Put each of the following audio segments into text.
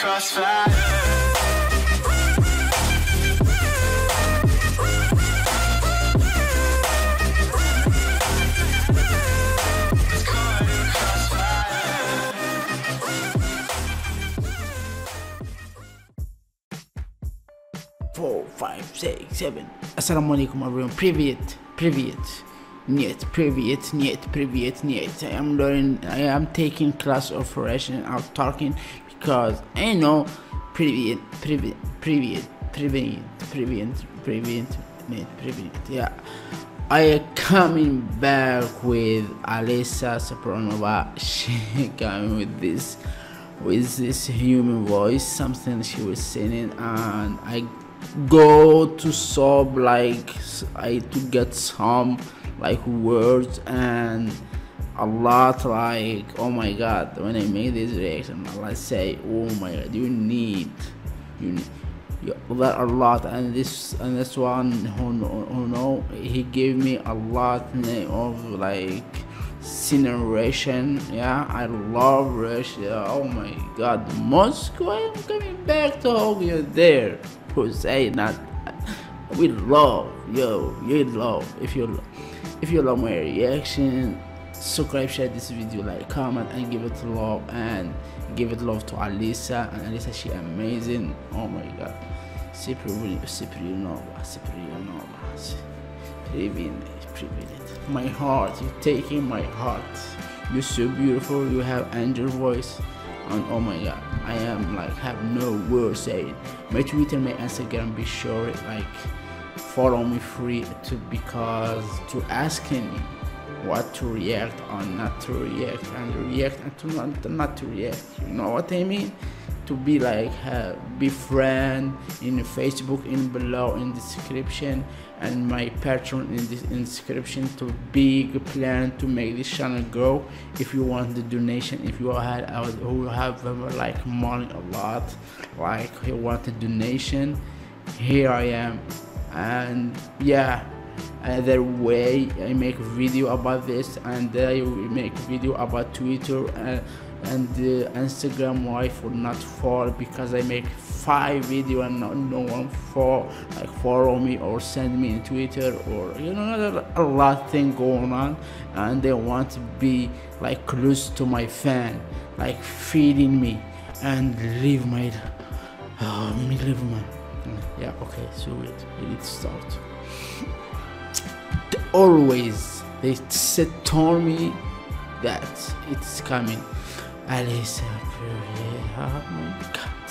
Crossfire. four, five, six, seven. Assalamu alaikum everyone. Privet, privet. Niet, привет, niet, привет, niet. I am learning, I am taking class of Russian out talking because I know previous, previous, previous, previous, previous, previous, previous, yeah. I coming back with Alisa Supronova. She coming with this, with this human voice, something she was singing, and I go to sob like I to get some like words and a lot like oh my god when I make this reaction I say oh my god you need you need you, that a lot. And this and this one who, who know he gave me a lot of like generation yeah i love russia. Oh my god moscow i'm coming back to hold you there. Who say that? We love you you love if you if you love my reaction subscribe share this video like comment and give it love and give it love to Alisa and Alisa she amazing. Oh my god. Cipriano Cipriano Cipriano Prevenient Prevenient my heart you're taking my heart. You're so beautiful you have angel voice. And oh my god I am like have no words saying my Twitter my Instagram be sure like follow me free to because to asking me what to react or not to react and react and to not, not to react. You know what I mean? to be like be friend in Facebook in below in description and my Patreon in this description to big plan to make this channel grow if you want the donation if you had who have like money a lot like you want a donation here I am and yeah uh, another way I make video about this and I make video about Twitter uh, and and the Instagram wife will not fall because I make five video and no, one fall like follow me or send me in Twitter or you know a lot thing going on and they want to be like close to my fan like feeding me and leave my oh, me leave my yeah okay so wait let's start. Always they said told me that it's coming. Alisa oh my god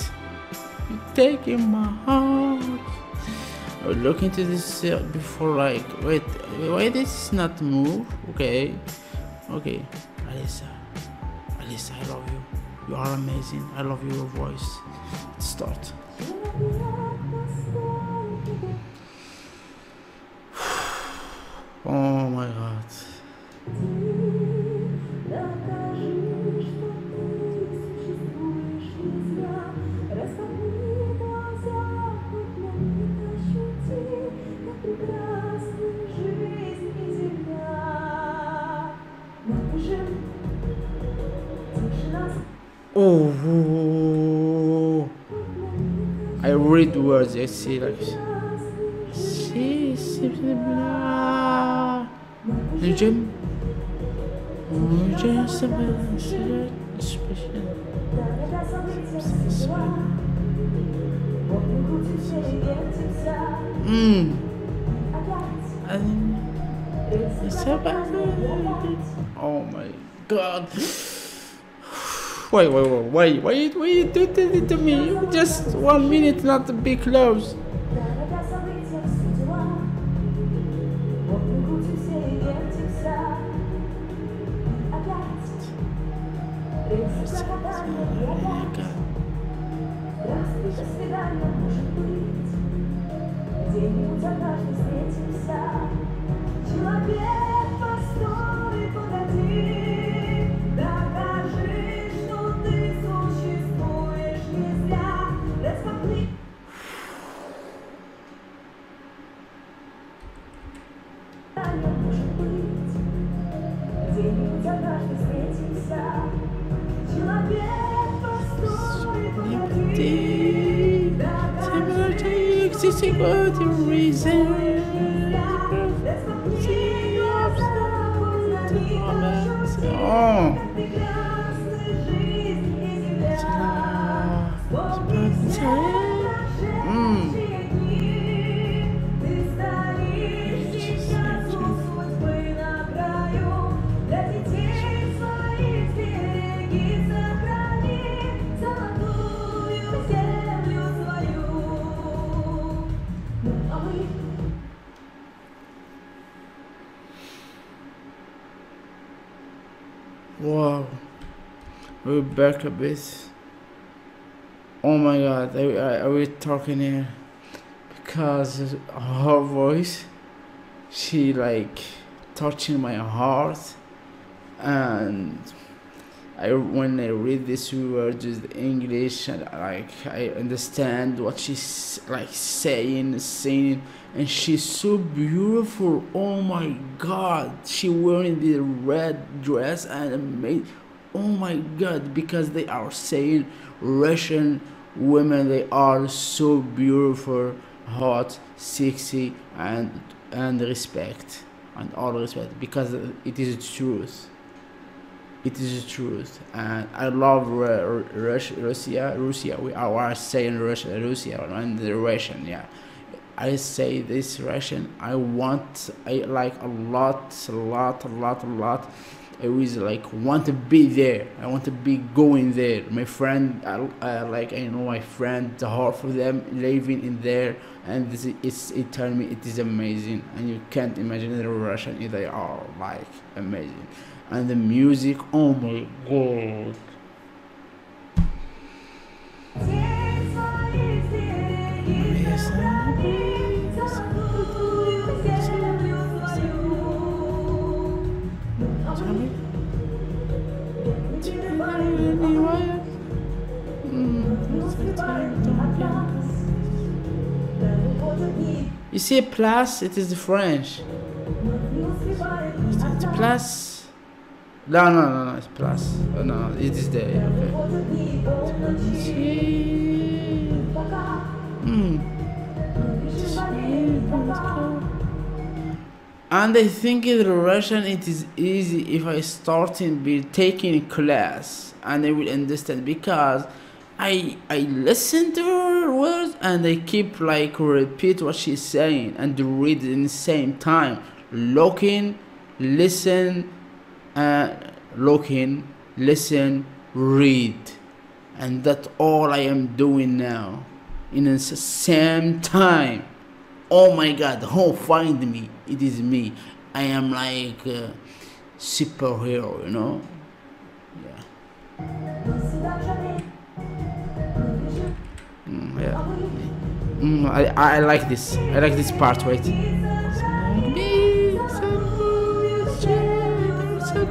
you're taking my heart. I was looking to this uh, before like wait why this is not move? Okay okay. Alisa Alisa I love you. You are amazing. I love your voice. Let's start my god Oh, I read words. I see like. Sí, sí, bla. Legend. Legend, special. Hmm. It's about Oh my god. Wait, wait, wait, wait, wait, why you do this to me? Just one minute, not to be close. Скамейка. До свидания, может быть, где-нибудь однажды встретимся. Oh. Wow. We're back a bit. Oh my god, are, I, I was talking here because her voice, she like touching my heart, and I when I read these words in English, and like I understand what she's like saying, saying, and she's so beautiful. Oh my god, she wearing the red dress and made. Oh my god, because they are saying Russian women, they are so beautiful, hot, sexy, and and respect, and all respect, because it is truth it is the truth. And i love Ru- Ru- Rus- russia russia. We oh, are saying russia russia and the russian yeah. I say this russian i want i like a lot a lot a lot a lot. I always like want to be there. I want to be going there. My friend I, like i know my friend the half of them living in there. And this is, it's it tell me it is amazing. And you can't imagine the russian they are like amazing and the music oh my god. You see plus it is the french. Plus no no no no it's plus oh, no it is there okay Hmm. And I think in Russian it is easy if I start in be taking class and I will understand because I I listen to her words and I keep like repeat what she's saying and read in the same time. Looking, listen, uh, looking, listen, read. And that's all I am doing now. In the same time. Oh my god, who find me? It is me. I am like a superhero, you know? Yeah. Mm, yeah. Mm, I, I like this. I like this part,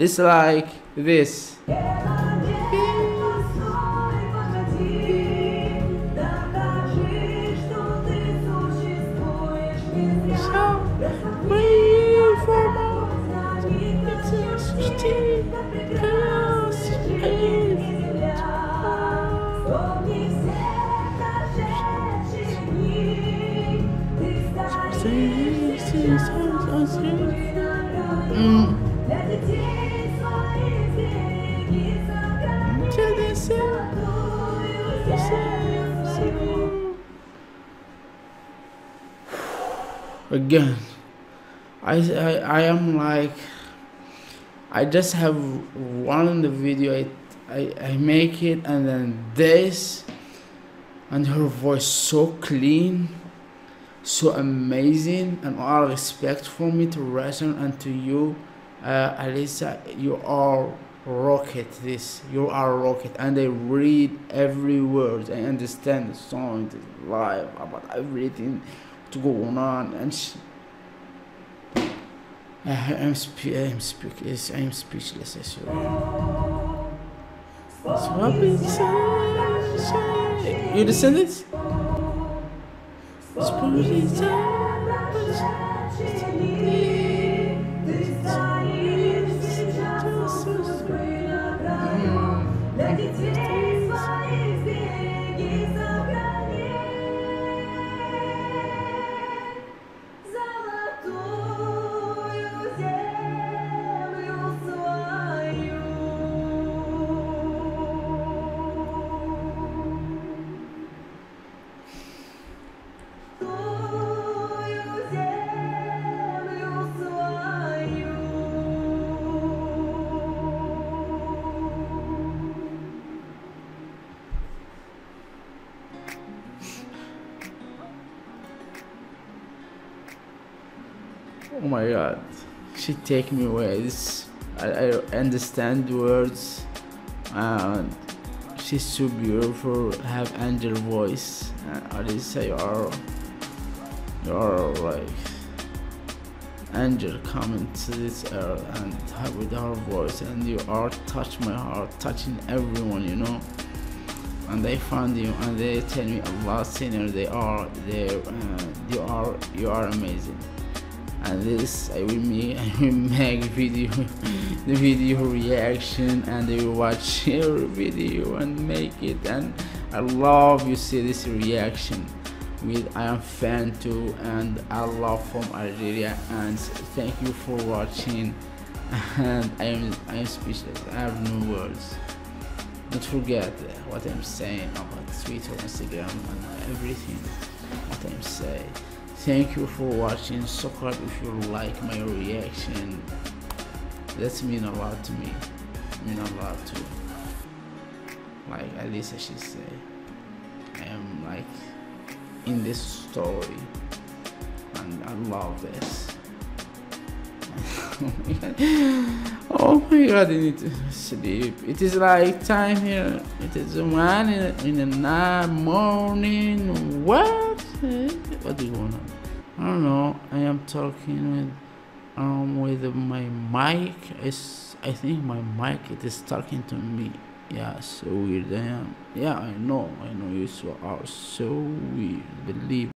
This like this. Mm. Again, I, I I am like I just have one in the video. I, I I make it and then this, and her voice so clean, so amazing, and all respect for me to Russian and to you, uh, Alisa. You are rocket this you are rocket and i read every word i understand the song the live about everything to go on and sh- ah, I- I'm, spe- I'm speechless. Speechless. I swear. Swapping sunshine. You it? My god. She take me away. I, I understand words. And she's so beautiful. Have angel voice. And Alisa, you are, you are like angel coming to this earth and with her voice and you are touch my heart touching everyone you know and they found you and they tell me Allah sinner they are there uh, you are you are amazing and this I will make I will make video mm. the video reaction and I will watch your video and make it. And I love you see this reaction with I am fan too and I love from Algeria and thank you for watching. And I am I am speechless. I have no words. Don't forget what I'm saying about Twitter, Instagram, and everything. What I'm saying. Thank you for watching. Subscribe if you like my reaction. That mean a lot to me. Mean a lot too. Like at least I should say. I am like in this story, and I love this. oh my god, I need to sleep. It is like time here. It is one in, the morning. What? Eh, What is going on? I don't know. I am talking with um with my mic. It's, I think my mic it is talking to me. Yeah, so weird I am. Yeah, I know. I know you so are so weird. Believe.